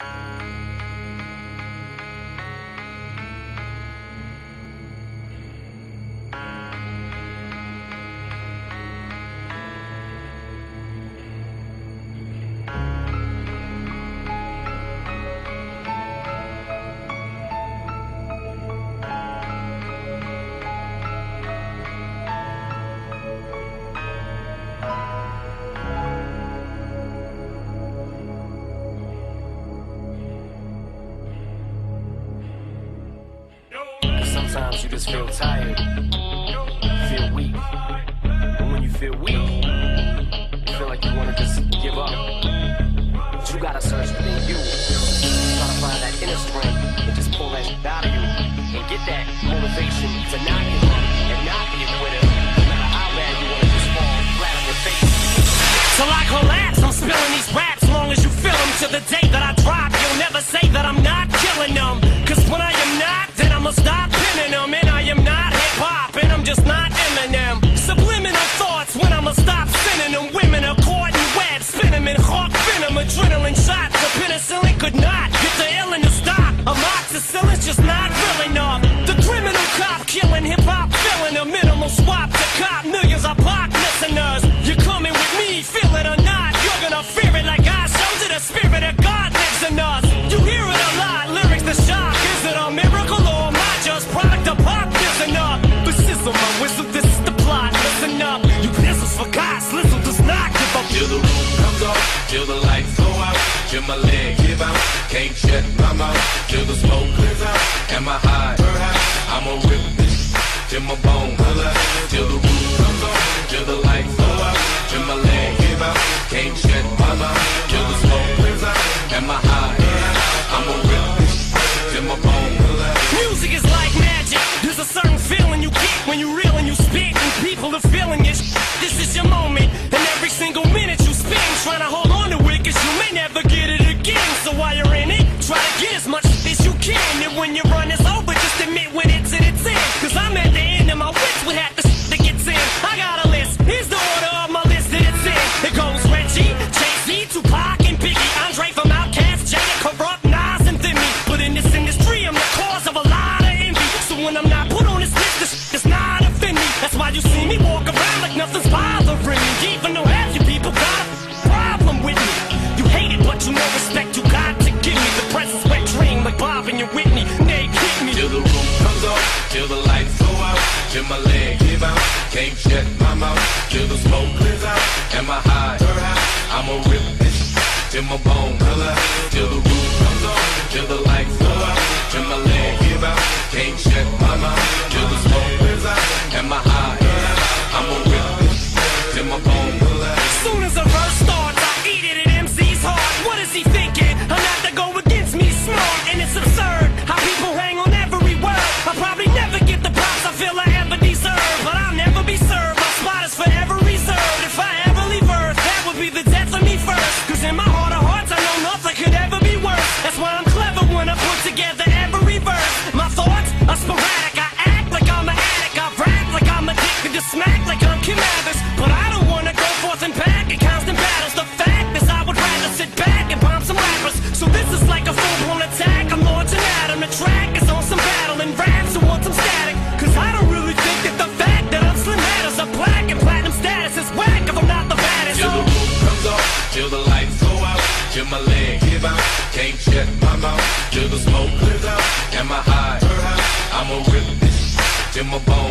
you Sometimes you just feel tired, feel weak. And when you feel weak, you feel like you wanna just give up. But you gotta search within you. Try to find that inner strength and just pull that shit out of you. And get that motivation to not give up and not be a quitter. No matter how bad you wanna just fall flat on your face. Till I of pop? Listen up, this is my whistle, this is the plot. Listen up, you pistols for God's listen does not give up. Till the roof comes off, till the lights go out, till my leg give out, can't shut my mouth, till the smoke clears out, and my high, I'ma rip this till my bone till the lights go out, till my leg give out, can't shut my mouth, till the smoke clears out, and my high, I'ma rip this till my bone holla, till the roof comes off, till the lights go out, till my leg give out, can't shut my mouth, till the smoke clears out, and my high, in my heart of hearts, I know nothing could ever be worse. That's why I'm clever when I put together every verse. My thoughts are sporadic. I act like I'm an addict. I rap like I'm addicted to smack like I'm Kim Mathers. But I don't wanna go forth and back in constant battles. The fact is, I would rather sit back and bomb some rappers. So this is like a full can't shut my mouth, till the smoke clears out, and my high, I'ma rip this till my bone